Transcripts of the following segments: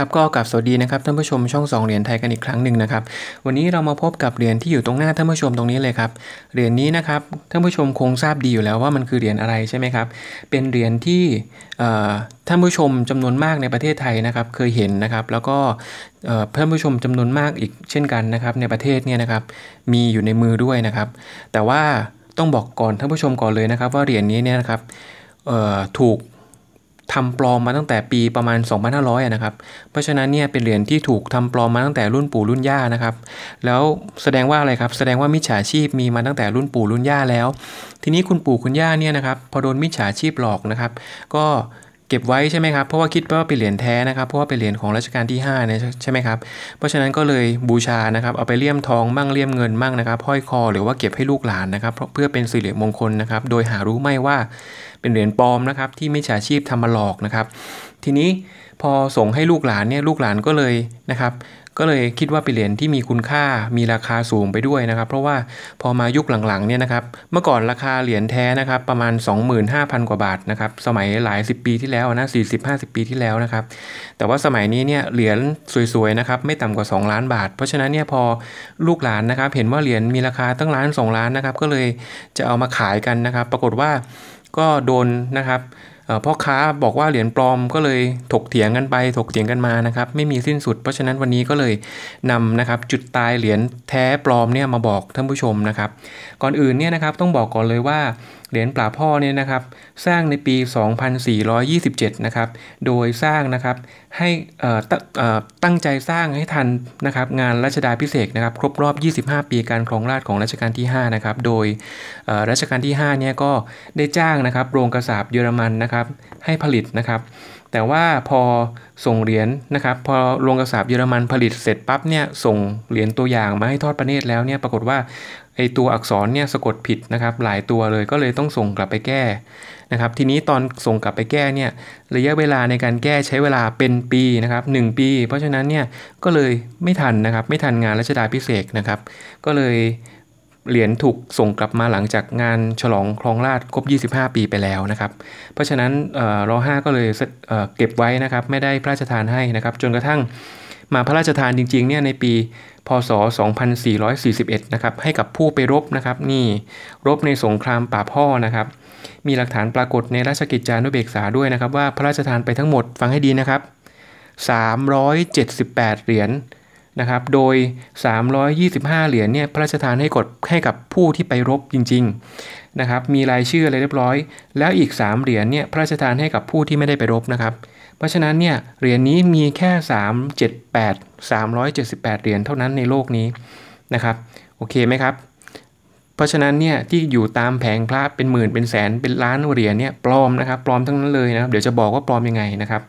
ครับก็กลับสวัสดีนะครับท่านผู้ชมช่องสองเหรียญไทยกันอีกครั้งหนึ่งนะครับวันนี้เรามาพบกับเหรียญที่อยู่ตรงหน้าท่านผู้ชมตรงนี้เลยครับเหรียญนี้นะครับท่านผู้ชมคงทราบดีอยู่แล้วว่ามันคือเหรียญอะไรใช่ไหมครับเป็นเหรียญที่ท่านผู้ชมจำนวนมากในประเทศไทยนะครับเคยเห็นนะครับแล้วก็ท่านผู้ชมจำนวนมากอีกเช่นกันนะครับในประเทศเนี่ยนะครับมีอยู่ในมือด้วยนะครับแต่ว่าต้องบอกก่อนท่านผู้ชมก่อนเลยนะครับว่าเหรียญนี้เนี่ยนะครับถูก ทำปลอมมาตั้งแต่ปีประมาณ 2,500นะครับ เพราะฉะนั้นเนี่ยเป็นเหรียญที่ถูกทำปลอมมาตั้งแต่รุ่นปู่รุ่นย่านะครับ แล้วแสดงว่าอะไรครับ แสดงว่ามิจฉาชีพมีมาตั้งแต่รุ่นปู่รุ่นย่าแล้ว ทีนี้คุณปู่คุณย่าเนี่ยนะครับพอโดนมิจฉาชีพหลอกนะครับ ก็เก็บไว้ใช่ไหมครับ เพราะว่าคิดว่าเป็นเหรียญแท้นะครับ เพราะว่าเป็นเหรียญของรัชกาลที่5นี่ใช่ไหมครับ เพราะฉะนั้นก็เลยบูชานะครับ เอาไปเลี่ยมทองมั่งเลี่ยมเงินมั่งนะครับห้อยคอ หรือว่าเก็บให้ลูกหลานนะครับ เพื่อเป็นสิริมงคลนะครับ โดยหารู้ไม่ว่า เป็นเหรียญปลอมนะครับที่ไม่ฉาชีพทำมาหลอกนะครับ ทีนี้พอส่งให้ลูกหลานเนี่ยลูกหลานก็เลยนะครับ ก็เลยคิดว่าเป็นเหรียญที่มีคุณค่ามีราคาสูงไปด้วยนะครับ เพราะว่าพอมายุคหลังๆเนี่ยนะครับ เมื่อก่อนราคาเหรียญแท้นะครับประมาณ 25,000 กว่าบาทนะครับสมัยหลาย 10 ปีที่แล้วนะ40-50 ปีที่แล้วนะครับ แต่ว่าสมัยนี้เนี่ยเหรียญสวยๆนะครับไม่ต่ำกว่า 2 ล้านบาท เพราะฉะนั้นเนี่ยพอลูกหลานนะครับ เห็นว่าเหรียญมีราคาตั้งล้าน 2 ล้านนะครับก็เลยจะเอามาขายกันนะครับ ปรากฏว่า ก็โดนนะครับพ่อค้าบอกว่าเหรียญปลอมก็เลยถกเถียงกันไปถกเถียงกันมานะครับไม่มีสิ้นสุด เพราะฉะนั้นวันนี้ก็เลยนำนะครับจุดตายเหรียญแท้ปลอมเนี่ยมาบอกท่านผู้ชมนะครับ ก่อนอื่นเนี่ยนะครับต้องบอกก่อนเลยว่า เหรียญปลาพ่อเนี่ยนะครับสร้างในปี 2427 นะครับโดยสร้างนะครับให้ตั้งใจสร้างให้ทันนะครับงานรัชดาพิเศษนะครับครบรอบ 25 ปีการครองราชของรัชกาลที่5นะครับโดยรัชกาลที่5เนี่ยก็ได้จ้างนะครับโรงกระสาบเยอรมันนะครับให้ผลิตนะครับแต่ว่าพอส่งเหรียญนะครับพอโรงกระสาบเยอรมันผลิตเสร็จปั๊บเนี่ยส่งเหรียญตัวอย่างมาให้ทอดประเนตรแล้วเนี่ยปรากฏว่า ไอตัวอักษรเนี่ยสะกดผิดนะครับหลายตัวเลยก็เลยต้องส่งกลับไปแก้นะครับทีนี้ตอนส่งกลับไปแก้เนี่ยระยะเวลาในการแก้ใช้เวลาเป็นปีนะครับหปี เพราะฉะนั้นเนี่ยก็เลยไม่ทันนะครับไม่ทันงานรัชดาพิเศษนะครับก็เลยเหรียญถูกส่งกลับมาหลังจากงานฉลองครองราชครบ 25 ปีไปแล้วนะครับ เพราะฉะนั้นรอห้าก็เลยเก็บไว้นะครับ ไม่ได้พระราชทานให้นะครับ จนกระทั่ง มาพระราชทานจริงๆเนี่ยในปีพศ 2441 นะครับให้กับผู้ไปรบนะครับนี่รบในสงครามป่าพ่อนะครับ มีหลักฐานปรากฏในราชกิจจานุเบกษาด้วยนะครับ ว่าพระราชทานไปทั้งหมดฟังให้ดีนะครับ 378 เหรียญนะครับ โดย 325 เหรียญเนี่ยพระราชทานให้กดให้กับผู้ที่ไปรบจริงๆนะครับ มีรายชื่ออะไรเรียบร้อย แล้วอีก 3 เหรียญเนี่ยพระราชทานให้กับผู้ที่ไม่ได้ไปรบนะครับ เพราะฉะนั้นเนี่ยเหรียญนี้มีแค่ 378 378 เหรียญเท่านั้นในโลกนี้นะครับโอเคไหมครับ เพราะฉะนั้นเนี่ยที่อยู่ตามแผงพระเป็นหมื่นเป็นแสนเป็นล้านเหรียญเนี่ยปลอมนะครับปลอมทั้งนั้นเลยนะครับเดี๋ยวจะบอกว่าปลอมยังไงนะครับ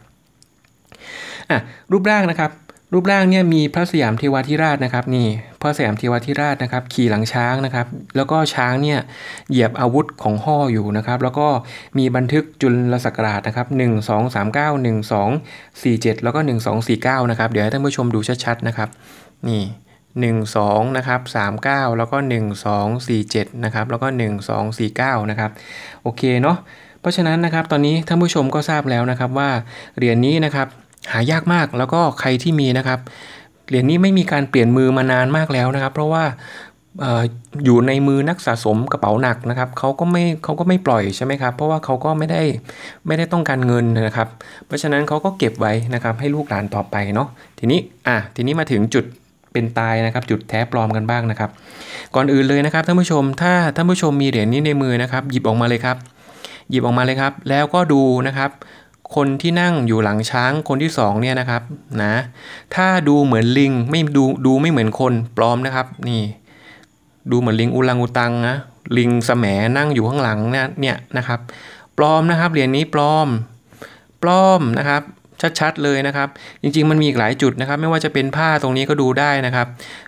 อะรูปร่างนะครับ รูปร่างเนี่ยมีพระสยามเทวาธิราชนะครับนี่พระสยามเทวาธิราชนะครับ ขี่หลังช้างนะครับ แล้วก็ช้างเนี่ยเหยียบอาวุธของห่ออยู่นะครับ แล้วก็มีบันทึกจุลศักราชนะครับ1 2 3 9 1 2 4 7 แล้วก็ 1 2 4 9 นะครับ เดี๋ยวให้ท่านผู้ชมดูชัดๆนะครับ นี่1 2นะครับ39 แล้วก็ 1 2 4 7 นะครับ แล้วก็ 1 2 4 9 นะครับ โอเคเนาะเพราะฉะนั้นนะครับตอนนี้ท่านผู้ชมก็ทราบแล้วนะครับว่าเหรียญนนี้นะครับ หายากมากแล้วก็ใครที่มีนะครับเหรียญนี้ไม่มีการเปลี่ยนมือมานานมากแล้วนะครับ เพราะว่าอยู่ในมือนักสะสมกระเป๋าหนักนะครับเขาก็ไม่เขาก็ไม่ปล่อยใช่ไหมครับ เพราะว่าเขาก็ไม่ได้ไม่ได้ต้องการเงินนะครับ เพราะฉะนั้นเขาก็เก็บไว้นะครับ ให้ลูกหลานต่อไปเนาะทีนี้อะทีนี้มาถึงจุดเป็นตายนะครับ จุดแท้ปลอมกันบ้างนะครับ ก่อนอื่นเลยนะครับท่านผู้ชมถ้าท่านผู้ชมมีเหรียญนี้ในมือนะครับ หยิบออกมาเลยครับ หยิบออกมาเลยครับ แล้วก็ดูนะครับ คนที่นั่งอยู่หลังช้างคนที่2เนี่ยนะครับนะถ้าดูเหมือนลิงไม่ดูดูไม่เหมือนคนปลอมนะครับนี่ดูเหมือนลิงอุลังอุตังนะลิงสแสมนั่งอยู่ข้างหลังเนี่ยเนี่ยนะครับปลอมนะครับเหรียญนี้ปลอมปลอมนะครับชัดๆเลยนะครับ จริงๆมันมีอีกหลายจุดนะครับ ไม่ว่าจะเป็นผ้าตรงนี้ก็ดูได้นะครับ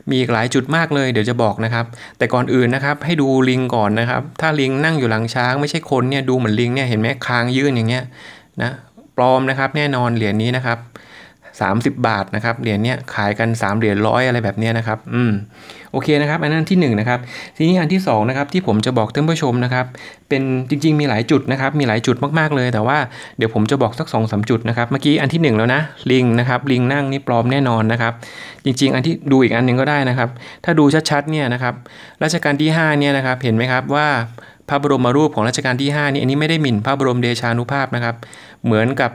มีอีกหลายจุดมากเลยเดี๋ยวจะบอกนะครับ แต่ก่อนอื่นนะครับ ให้ดูลิงก่อนนะครับ ถ้าลิงนั่งอยู่หลังช้างไม่ใช่คนเนี่ยดูเหมือนลิงเนี่ยเห็นไหมคางยื่นอย่างเงี้ยนะ อมนะครับ แน่นอนเหรียญนี้นะครับ 30 บาทนะครับเหรียญเนี้ยขายกัน 3 เหรียญร้อยอะไรแบบเนี้ยนะครับ อืมโอเคนะครับ อันนั้นที่1นนะครับทีนี้อันที่2นะครับที่ผมจะบอกท่านผู้ชมนะครับ เป็นจริง ๆ มีหลายจุดนะครับ มีหลายจุดมากๆเลย แต่ว่าเดี๋ยวผมจะบอกสัก2อสจุดนะครับ เมื่อกี้อันที่ 1 แล้วนะลิงนะครับ ลิงนั่งนี่ปลอมแน่นอนนะครับ จริง ๆ อันที่ดูอีกอันหนึ่งก็ได้นะครับ ถ้าดูชัดๆเนี่ยนะครับรัชกาลที่5เนี่ยนะครับเห็นไหมครับว่า พระบรมรูปของรัชกาลที่5นี่อันนี้ไม่ได้หมิ่นพระบรมเดชานุภาพนะครับ เหมือนกับ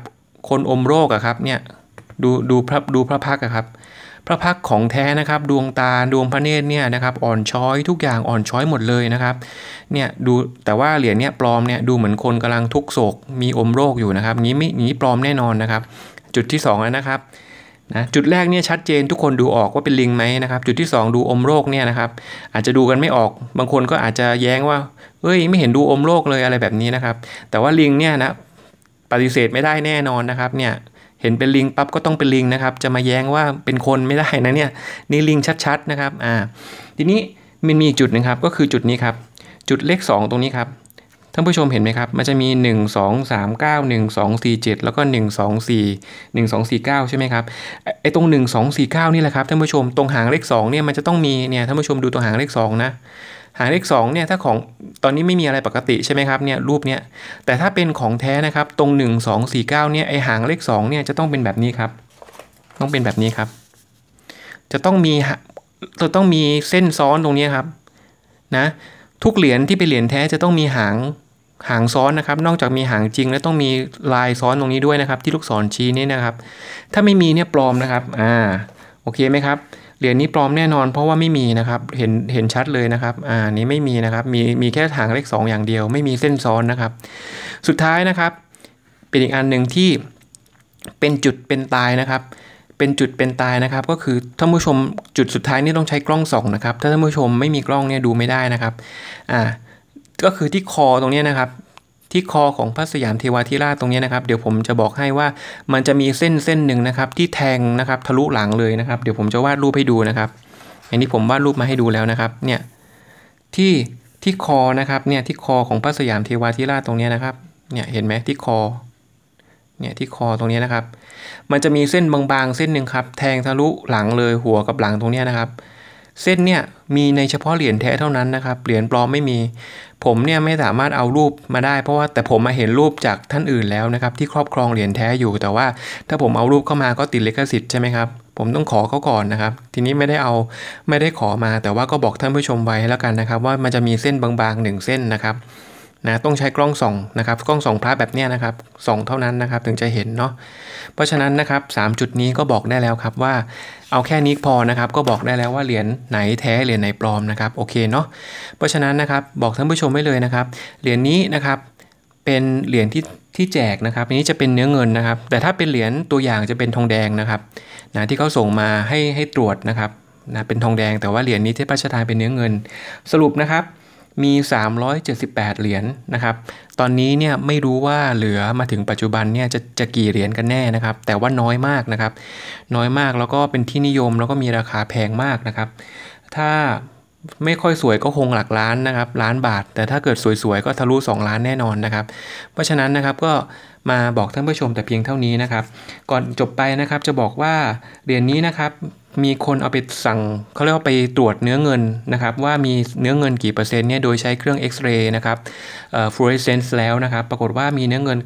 คนอมโรคอะครับเนี่ยดูดูพระดูพระพักอะครับพระพักของแท้นะครับดวงตาดวงพระเนตรเนี่ยนะครับอ่อนช้อยทุกอย่างอ่อนช้อยหมดเลยนะครับเนี่ยดูแต่ว่าเหรียญเนี่ยปลอมเนี่ยดูเหมือนคนกำลังทุกโศกมีอมโรคอยู่นะครับนี้ไม่นี้ปลอมแน่นอนนะครับ จุดที่2แล้วนะครับนะจุดแรกเนี่ยชัดเจนทุกคนดูออกว่าเป็นลิงไหมนะครับ จุดที่ 2 ดูอมโรคเนี่ยนะครับอาจจะดูกันไม่ออกบางคนก็อาจจะแย้งว่า เฮ้ยไม่เห็นดูอมโรคเลยอะไรแบบนี้นะครับ แต่ว่าลิงเนี่ยนะปฏิเสธไม่ได้แน่นอนนะครับเนี่ยเห็นเป็นลิงปั๊บก็ต้องเป็นลิงนะครับ จะมาแย้งว่าเป็นคนไม่ได้นะเนี่ยนี่ลิงชัดๆนะครับอ่าทีนี้มันมีอีกจุดนึงครับก็คือจุดนี้ครับ จุดเลข 2 ตรงนี้ครับท่านผู้ชมเห็นไหมครับ มันจะมี 1 2 3 9 1 2 4 7 แล้วก็ 1 2 4 1 2 4 9 ใช่ไหมครับไอ้ตรง 1 2 4 9 นี่แหละครับท่านผู้ชมตรงหางเลข2เนี่ยมันจะต้องมีเนี่ยท่านผู้ชมดูตรงหางเลข2นะ หางเลข2เนี่ยถ้าของตอนนี้ไม่มีอะไรปกติใช่ไหมครับเนี่ยรูปเนี่ยแต่ถ้าเป็นของแท้นะครับตรง 1 2 4 9เนี่ยไอหางเลข2เนี่ยจะต้องเป็นแบบนี้ครับ ต้องเป็นแบบนี้ครับ จะต้องมีจะต้องมีเส้นซ้อนตรงนี้ครับนะทุกเหรียญที่เป็นเหรียญแท้จะต้องมีหางหางซ้อนนะครับ นอกจากมีหางจริง แล้วต้องมีลายซ้อนตรงนี้ด้วยนะครับ ที่ลูกศรชี้นี่นะครับ ถ้าไม่มีเนี่ยปลอมนะครับอ่าโอเคไหมครับ เหรียญนี้ปลอมแน่นอนเพราะว่าไม่มีนะครับ เห็นเห็นชัดเลยนะครับ อ่านี้ไม่มีนะครับ มีมีแค่หางเลข 2 อย่างเดียว ไม่มีเส้นซ้อนนะครับ สุดท้ายนะครับ เป็นอีกอันหนึ่งที่เป็นจุดเป็นตายนะครับ เป็นจุดเป็นตายนะครับ ก็คือท่านผู้ชมจุดสุดท้ายนี่ต้องใช้กล้องส่องนะครับ ถ้าท่านผู้ชมไม่มีกล้องเนี่ยดูไม่ได้นะครับ อ่า ก็คือที่คอตรงนี้นะครับ ที่คอของพระสยามเทวาธิราชตรงนี้นะครับ เดี๋ยวผมจะบอกให้ว่ามันจะมีเส้นเส้นหนึ่งนะครับ ที่แทงนะครับทะลุหลังเลยนะครับ เดี๋ยวผมจะวาดรูปให้ดูนะครับ อันนี้ผมวาดรูปมาให้ดูแล้วนะครับ เนี่ยที่ที่คอนะครับ เนี่ยที่คอของพระสยามเทวาธิราชตรงนี้นะครับ เนี่ยเห็นไหมที่คอเนี่ยที่คอตรงนี้นะครับ มันจะมีเส้นบางๆ เส้นหนึ่งครับ แทงทะลุหลังเลยหัวกับหลังตรงนี้นะครับ เส้นเนี่ยมีในเฉพาะเหรียญแท้เท่านั้นนะครับ เหรียญปลอมไม่มี ผมเนี่ยไม่สามารถเอารูปมาได้ เพราะว่าแต่ผมมาเห็นรูปจากท่านอื่นแล้วนะครับ ที่ครอบครองเหรียญแท้อยู่ แต่ว่าถ้าผมเอารูปเข้ามาก็ติดลิขสิทธิ์ใช่ไหมครับผมต้องขอเขาก่อนนะครับ ทีนี้ไม่ได้เอาไม่ได้ขอมา แต่ว่าก็บอกท่านผู้ชมไว้แล้วกันนะครับ ว่ามันจะมีเส้นบางๆหนึ่งเส้นนะครับ นะต้องใช้กล้องส่องนะครับกล้องส่องพระแบบนี้นะครับส่องเท่านั้นนะครับถึงจะเห็นเนาะเพราะฉะนั้นนะครับ3จุดนี้ก็บอกได้แล้วครับว่า เอาแค่นี้พอนะครับก็บอกได้แล้วว่าเหรียญไหนแท้เหรียญไหนปลอมนะครับโอเคเนาะเพราะฉะนั้นนะครับบอกท่านผู้ชมไว้เลยนะครับเหรียญนี้นะครับเป็นเหรียญที่ที่แจกนะครับอันนี้จะเป็นเนื้อเงินนะครับ แต่ถ้าเป็นเหรียญตัวอย่างจะเป็นทองแดงนะครับนะที่เขาส่งมาให้ให้ตรวจนะครับนะเป็นทองแดงแต่ว่าเหรียญนี้ที่พระราชทานเป็นเนื้อเงินสรุปนะครับ มี 378 เหรียญนะครับ ตอนนี้เนี่ยไม่รู้ว่าเหลือมาถึงปัจจุบันเนี่ยจะจะกี่เหรียญกันแน่นะครับ แต่ว่าน้อยมากนะครับ น้อยมากแล้วก็เป็นที่นิยมแล้วก็มีราคาแพงมากนะครับ ถ้าไม่ค่อยสวยก็คงหลักล้านนะครับ ล้านบาท แต่ถ้าเกิดสวยๆก็ทะลุ 2 ล้านแน่นอนนะครับ เพราะฉะนั้นนะครับก็มาบอกท่านผู้ชมแต่เพียงเท่านี้นะครับ ก่อนจบไปนะครับจะบอกว่าเหรียญนี้นะครับ มีคนเอาไปสั่งเขาเรียกว่าไปตรวจเนื้อเงินนะครับ ว่ามีเนื้อเงินกี่เปอร์เซ็นต์เนี่ยโดยใช้เครื่องเอ็กซเรย์นะครับ fluorescence แล้วนะครับ ปรากฏว่ามีเนื้อเงิน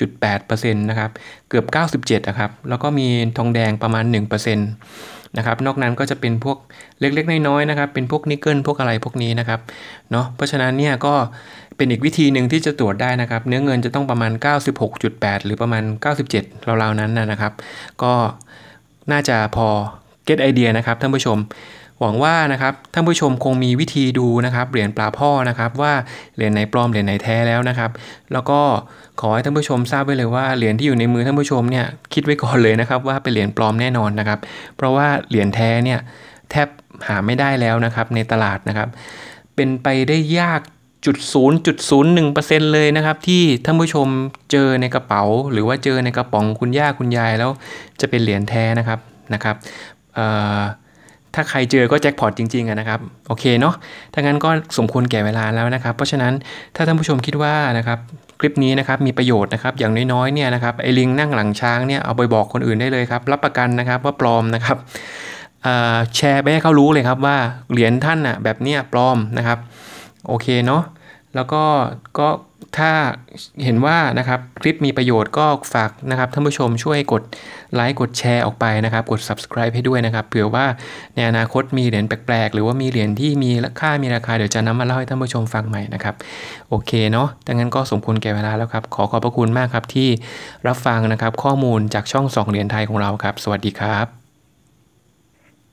96.8%นะครับ เกือบ 97นะครับ แล้วก็มีทองแดงประมาณ 1%นะครับ นอกนั้นก็จะเป็นพวกเล็กๆ น้อยๆนะครับ เป็นพวกนิกเกิลพวกอะไรพวกนี้นะครับ เนาะเพราะฉะนั้นเนี่ยก็เป็นอีกวิธีหนึ่งที่จะตรวจได้นะครับ เนื้อเงินจะต้องประมาณ 96.8 หรือประมาณ 97ราวๆนั้นนะครับ ก็น่าจะพอ get idea นะครับท่านผู้ชม หวังว่านะครับท่านผู้ชมคงมีวิธีดูนะครับเหรียญปราบฮ่อนะครับว่าเหรียญไหนปลอมเหรียญไหนแท้แล้วนะครับ แล้วก็ขอให้ท่านผู้ชมทราบไว้เลยว่าเหรียญที่อยู่ในมือท่านผู้ชมเนี่ยคิดไว้ก่อนเลยนะครับว่าเป็นเหรียญปลอมแน่นอนนะครับ เพราะว่าเหรียญแท้เนี่ยแทบหาไม่ได้แล้วนะครับในตลาดนะครับ เป็นไปได้ยากจุดศูนย์จุดศูนย์หนึ่งเปอร์เซ็นต์เลยนะครับ ที่ท่านผู้ชมเจอในกระเป๋า หรือว่าเจอในกระป๋องคุณย่าคุณยายแล้วจะเป็นเหรียญแท้นะครับนะครับ ถ้าใครเจอก็แจ็คพอตจริงๆนะครับ โอเคเนาะถ้างั้นก็สมควรแก่เวลาแล้วนะครับ เพราะฉะนั้นถ้าท่านผู้ชมคิดว่านะครับคลิปนี้นะครับมีประโยชน์นะครับอย่างน้อยๆเนี่ยนะครับไอ้ลิงนั่งหลังช้างเนี่ยเอาไปบอกคนอื่นได้เลยครับ รับประกันนะครับว่าปลอมนะครับแชร์ไปให้เขารู้เลยครับว่าเหรียญท่านอะแบบเนี้ยปลอมนะครับ โอเคเนาะแล้วก็ก็ ถ้าเห็นว่านะครับคลิปมีประโยชน์ก็ฝากนะครับท่านผู้ชมช่วยกดไลค์กดแชร์ออกไปนะครับ กด subscribe ให้ด้วยนะครับเผื่อว่าในอนาคตมีเหรียญแปลกๆ หรือว่ามีเหรียญที่มีค่ามีราคาเดี๋ยวจะนำมาเล่าให้ท่านผู้ชมฟังใหม่นะครับโอเคเนาะดังนั้นก็สมควรแก่เวลาแล้วครับ ขอขอบพระคุณมากครับที่รับฟังนะครับ ข้อมูลจากช่องสองเหรียญไทยของเราครับ สวัสดีครับ